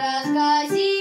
咯个咯